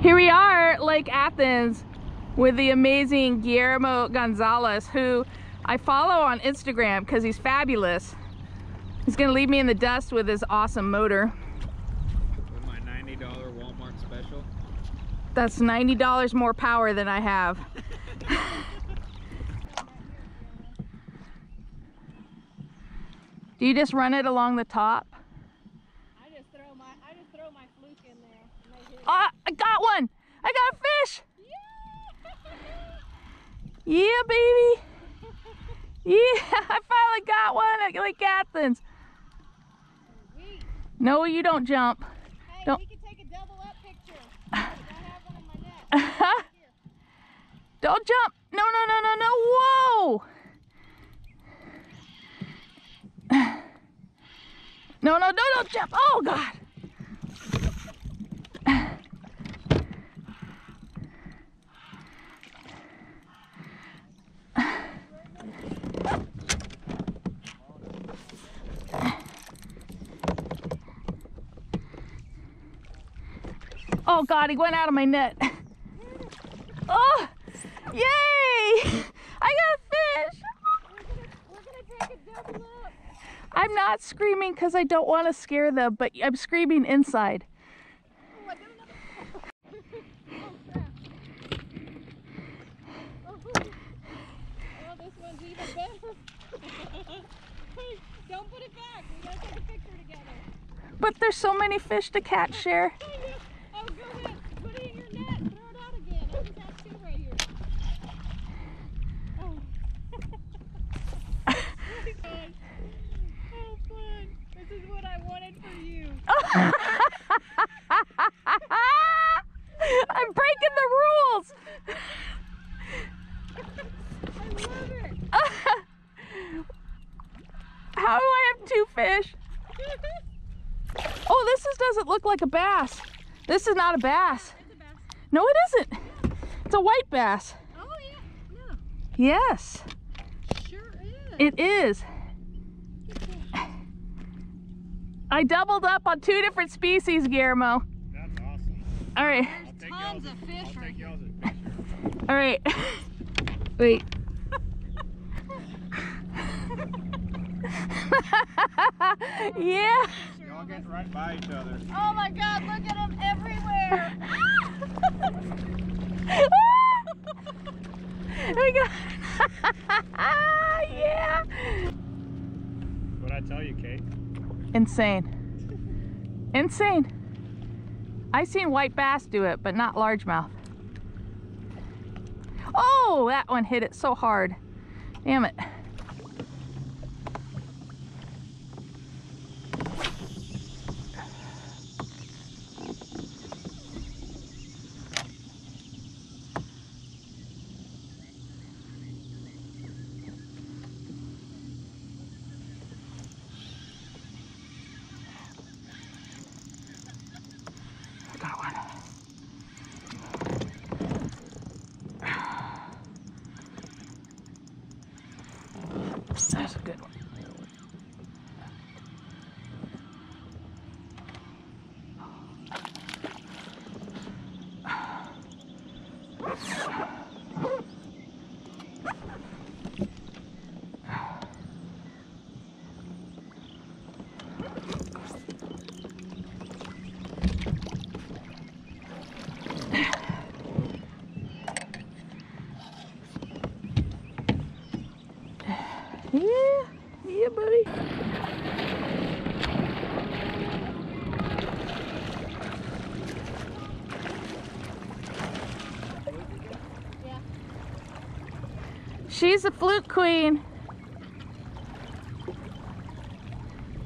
Here we are at Lake Athens with the amazing Guillermo Gonzalez, who I follow on Instagram because he's fabulous. He's gonna leave me in the dust with his awesome motor. With my $90 Walmart special. That's $90 more power than I have. Do you just run it along the top? I just throw my I just throw my fluke in there. And they hit. Ah, I got one! I got a fish! Yeah, baby! Yeah, I finally got one at Lake Athens. No, you don't jump. Hey, Don't- we can take a double up picture. 'cause I have one in my net. Don't jump. No, no, no, no, no. Whoa. No, no, no, don't jump. Oh, God. Oh, God, he went out of my net. Oh, yay! I got a fish. I'm not screaming because I don't want to scare them, but I'm screaming inside. But there's so many fish to catch, Cher. I know. Oh, go ahead. Put it in your net. Throw it out again. I just have two right here. Oh. oh my God. Oh, fun. This is what I wanted for you. I'm breaking the rules. I love it. How do I have two fish? Oh, this is, doesn't look like a bass. This is not a bass. A bass. No, it isn't. It's a white bass. Oh, yeah. No. Yes, Sure is. it is. I doubled up on two different species, Guillermo. That's awesome. All right, I'll take Tons y'all's of as- fish I'll right take here. y'all's as picture. all right. Wait. yeah. Y'all getting right by each other. Oh my God, look at them everywhere. Oh we got yeah. What'd I tell you, Kate? Insane. Insane. I've seen white bass do it, but not largemouth. Oh, that one hit it so hard. Damn it. Got one. That's a good one. Yeah, yeah, buddy. Yeah. She's a fluke queen.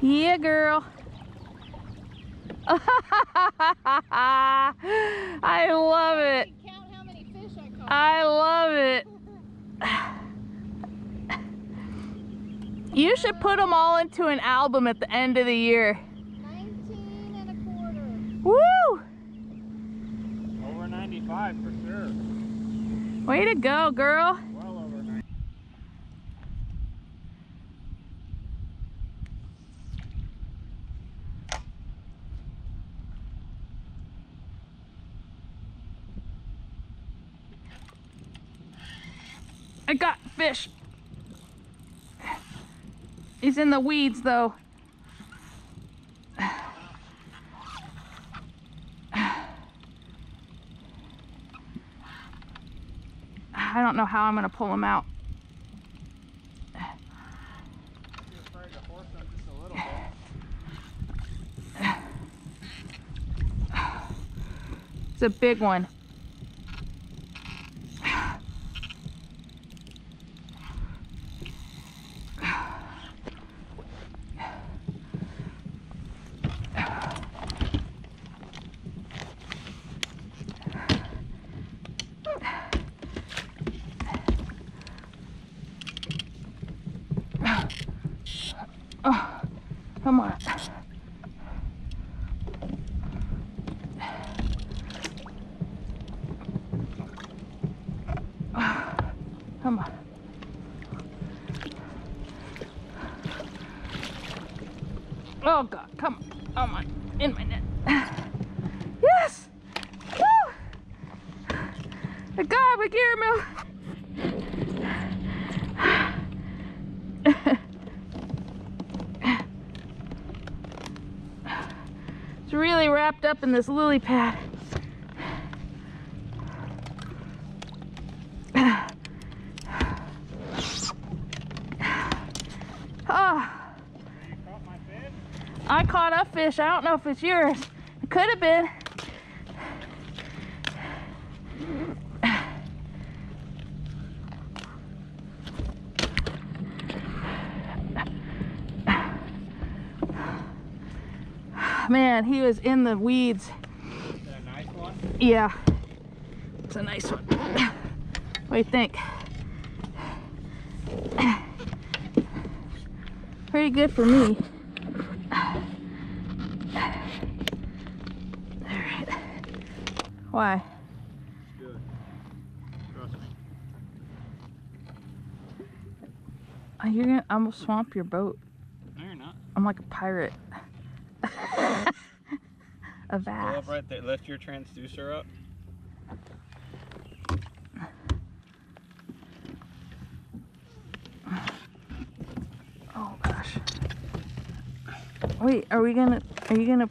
Yeah, girl. I love it. You can count how many fish I. I love it. You should put them all into an album at the end of the year. 19 and a quarter. Woo! Over 95 for sure. Way to go, girl. Well over 90. I got fish. He's in the weeds though. I don't know how I'm gonna pull him out. It's a big one. Oh, come on. Come on. Oh God, come on. Oh my, in my net. Yes! Woo! I got him, Guillermo. Really wrapped up in this lily pad. Oh, I caught a fish. I don't know if it's yours. It could have been. He in the weeds. a nice one? Yeah. It's a nice one. What do you think? Pretty good for me. Alright. Why? Good. Trust me. Are you gonna I'm gonna swamp your boat. No, you're not. I'm like a pirate. A right there. Lift your transducer up. Oh gosh. Wait, are we gonna are you gonna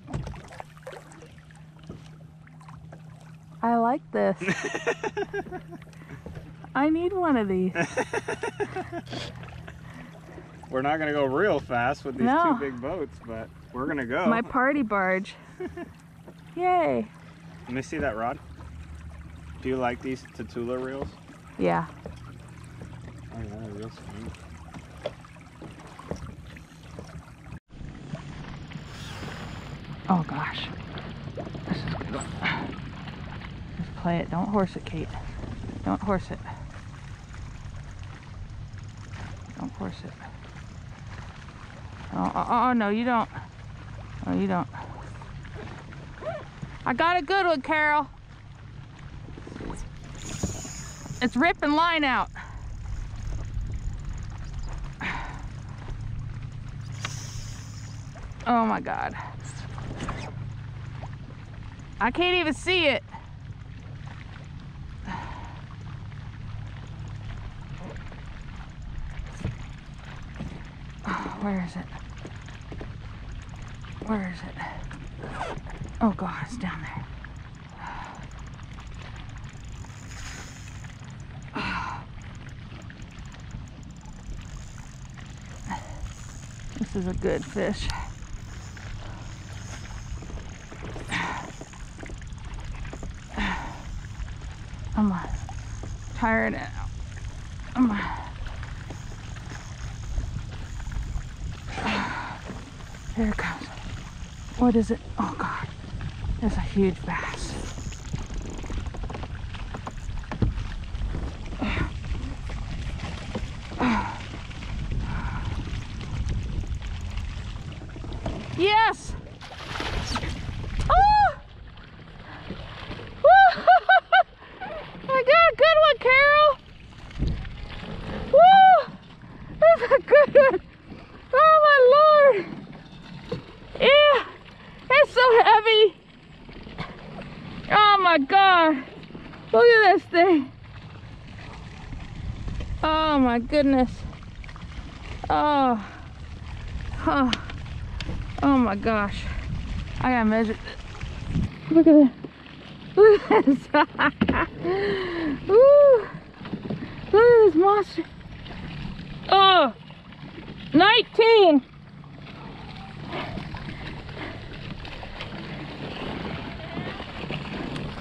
I like this. I need one of these. We're not gonna go real fast with these No. two big boats, but we're gonna go. My party barge. Yay. Let me see that rod. Do you like these Tatula reels? Yeah. Oh yeah, real sweet. Oh gosh. This is good one. Just play it. Don't horse it, Kate. Don't horse it. Don't horse it. Oh, oh, oh no, you don't. Oh, you don't. I got a good one, Carol. It's ripping line out. Oh my god. I can't even see it. Where is it? Where is it? Oh god, it's down there. This is a good fish. I'm uh, tired out. I'm uh, Here it comes. What is it? Oh god. It's a huge bass. Yes! Oh! I got a good one, Carol. Woo! That's a good one. Oh my lord. Yeah, it's so heavy. Oh my god. Look at this thing. Oh my goodness. Oh. Oh. Oh my gosh. I gotta measure this. Look at that. Look at this. Look at this monster. Oh. 19.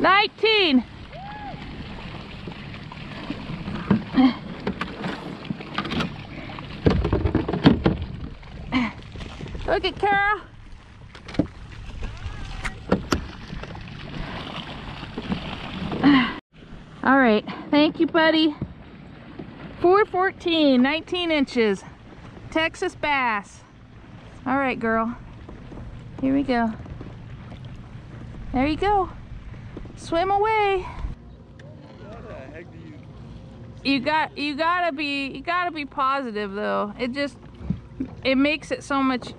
Nineteen. Look at Carol. All right, thank you, buddy. 414, 19 inches. Texas bass. All right, girl. Here we go. There you go. Swim away. You got you gotta be you gotta be positive though. It just it makes it so much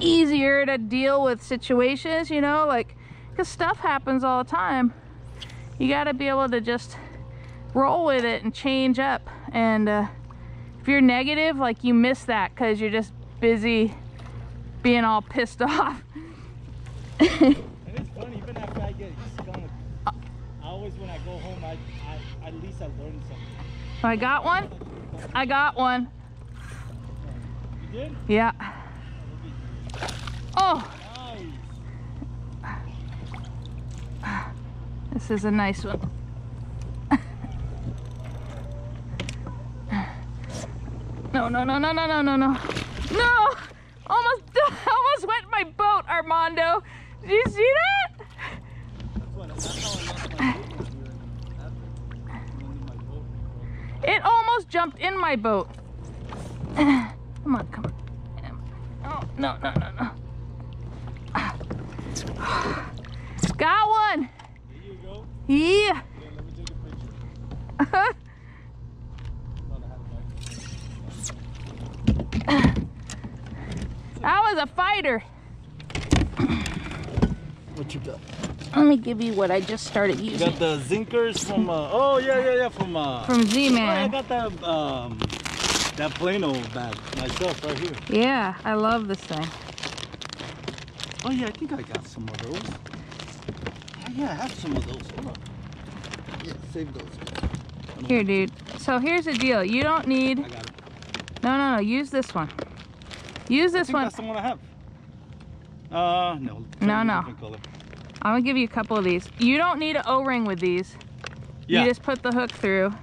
easier to deal with situations, you know, like because stuff happens all the time. You gotta be able to just roll with it and change up. And uh, if you're negative, like you miss that because you're just busy being all pissed off. And it's funny, even after I get skunked, I always, when I go home, I, I at least I learn something. I got one. I got one. Did? Yeah. Oh, Nice. this is a nice one. No, no, no, no, no, no, no, no. No! Almost, almost went my boat, Armando. Did you see that? It almost jumped in my boat. Come on, come on. Oh, no, no, no, no. Got one. There you go. Yeah. Yeah, let me take a picture. Thought I had a bite. That was a fighter. What you got? Let me give you what I just started You using got the Zinkerz from, uh, oh yeah, yeah, yeah, from, uh, from oh, I Z-Man. got the um, that Plano bag myself right here. Yeah, I love this thing. Oh yeah, I think I got some of those. Oh, yeah, I have some of those. Hold on. Yeah, save those. Here, dude. So here's the deal. You don't need, I got it. no, no, no, use this one. Use this one. that's the one I have. Uh, no. No, no. I'm gonna give you a couple of these. You don't need an O-ring with these. Yeah. You just put the hook through.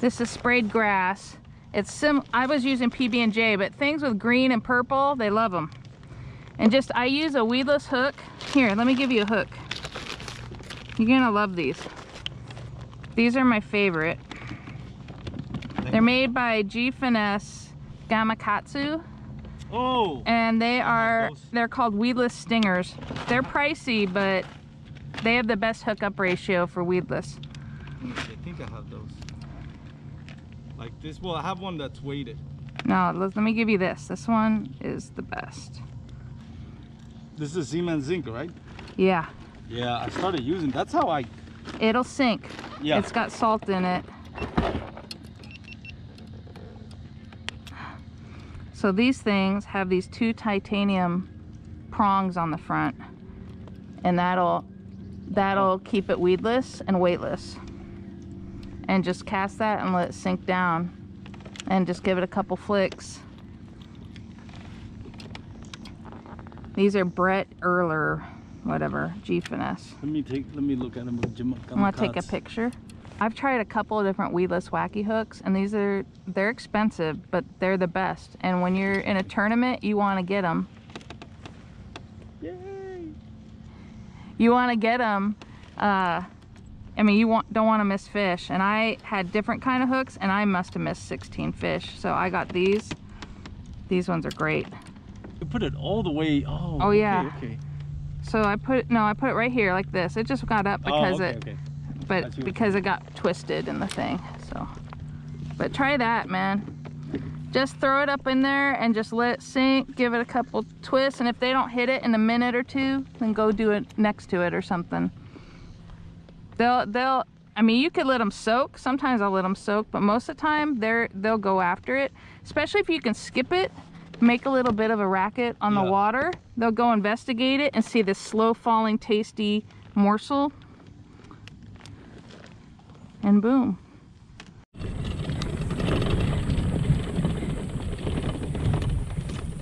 This is sprayed grass. It's sim. I was using PB and J, but things with green and purple, they love them. And just I use a weedless hook. Here, let me give you a hook. You're gonna love these. These are my favorite. They're made by G Finesse Gamakatsu, Oh. and they are they're called weedless stingers. They're pricey, but they have the best hookup ratio for weedless. Let me see, I think I have those. Like this. Well, I have one that's weighted. No, let, let me give you this. This one is the best. This is Z-Man Zinc, right? Yeah, Yeah, I started using. That's how I. it'll sink. Yeah. It's got salt in it. So these things have these two titanium prongs on the front. And that'll that'll keep it weedless and weightless. And just cast that and let it sink down. And just give it a couple flicks. These are Brett Erler, whatever, G Finesse. Let me take. Let me look at them. I'm gonna take a picture. I've tried a couple of different weedless wacky hooks, and these are they're expensive, but they're the best. And when you're in a tournament, you want to get them. Yay! You want to get them. Uh, I mean, you want don't want to miss fish. And I had different kind of hooks, and I must have missed 16 fish. So I got these. These ones are great. You put it all the way. Oh. Oh, okay, yeah. Okay. So I put it no, I put it right here like this. It just got up oh, because oh, okay, it okay. But because it got twisted in the thing so but try that man just throw it up in there and just let it sink give it a couple twists and if they don't hit it in a minute or two then go do it next to it or something they'll they'll I mean, you could let them soak. Sometimes I'll let them soak, but most of the time they're they'll go after it. Especially if you can skip it, make a little bit of a racket on Yeah. the water. They'll go investigate it and see this slow falling, tasty morsel, and boom.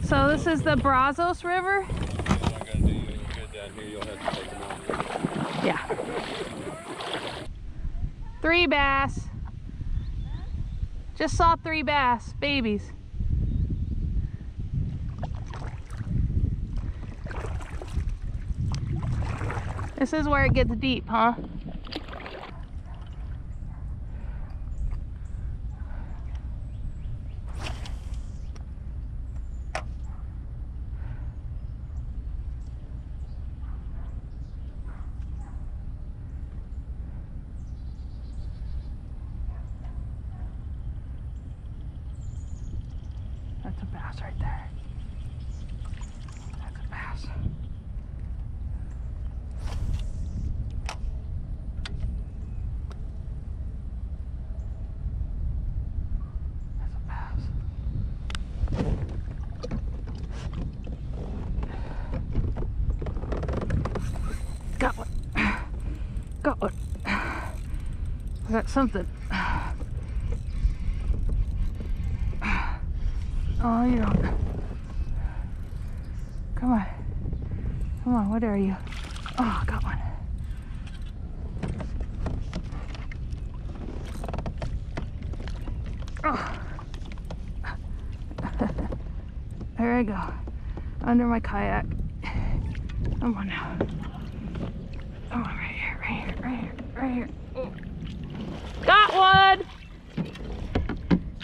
So this is the Brazos River. Yeah. Three bass. Just saw three bass, babies. This is where it gets deep, huh? That's a bass right there. That's a bass. Got one. Got one. I got something. Oh, you don't. Come on. Come on, what are you? Oh, got one. Oh. there I go. Under my kayak. Come on now. Come on, right here, right here, right here, right here. Oh. Got one!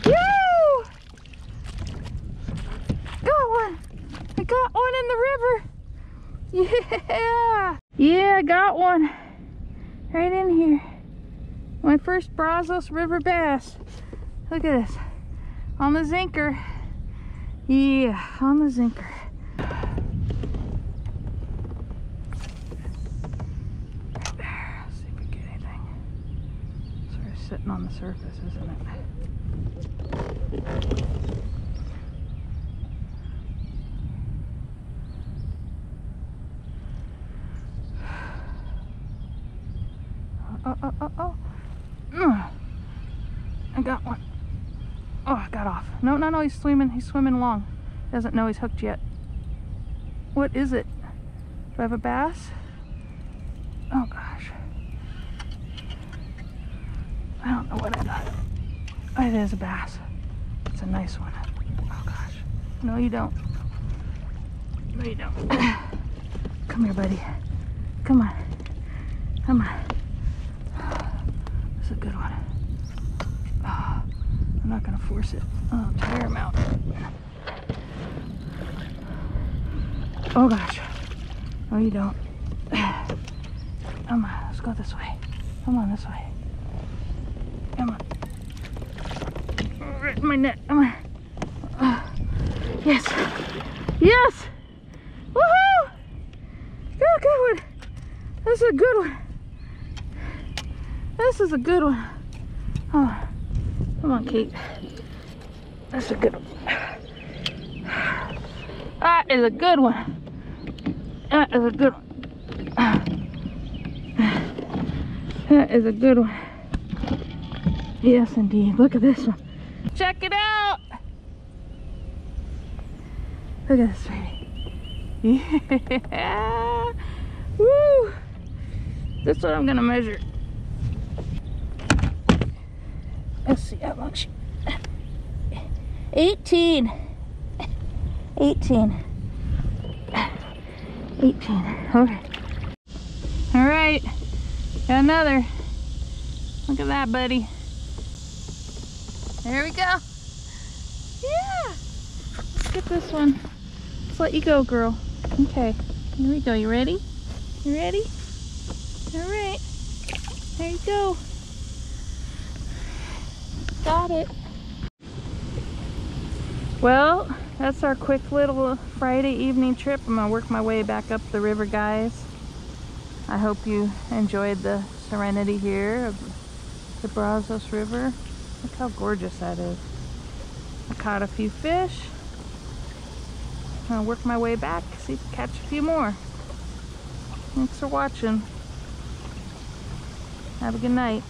Woo! Got one! I got one in the river! Yeah! Yeah, I got one. Right in here. My first Brazos River bass. Look at this. On the zinker. Yeah, on the zinker. Right there. Let's see if we get anything. Sort of sitting on the surface, isn't it? Oh, oh, oh. I got one. Oh, I got off. No, no, no, he's swimming. He's swimming along. Doesn't know he's hooked yet. What is it? Do I have a bass? Oh, gosh. I don't know what I got. Oh, it is a bass. It's a nice one. Oh, gosh. No, you don't. No, you don't. Come here, buddy. Come on. Come on. A good one. Ah, I'm not gonna force it. Oh, tire him out. Oh gosh. No, you don't. Come on, let's go this way. Come on, this way. Come on. Oh, my net. Come on. Yes. Yes. Woohoo! Yeah, good one. That's a good one. This is a good one. Oh, come on, Kate. That's a good one. That is a good one. That is a good one. That is a good one. Yes, indeed. Look at this one. Check it out. Look at this baby. Yeah. Woo. This is what I'm gonna measure. Let's see how much. 18. 18. 18. Okay. All right. Got another. Look at that, buddy. There we go. Yeah. Let's get this one. Let's let you go, girl. Okay. Here we go. You ready? You ready? All right. There you go. Got it. Well, that's our quick little Friday evening trip. I'm gonna work my way back up the river, guys. I hope you enjoyed the serenity here of the Brazos River. Look how gorgeous that is. I caught a few fish. I'm gonna work my way back, see if I catch a few more. Thanks for watching. Have a good night.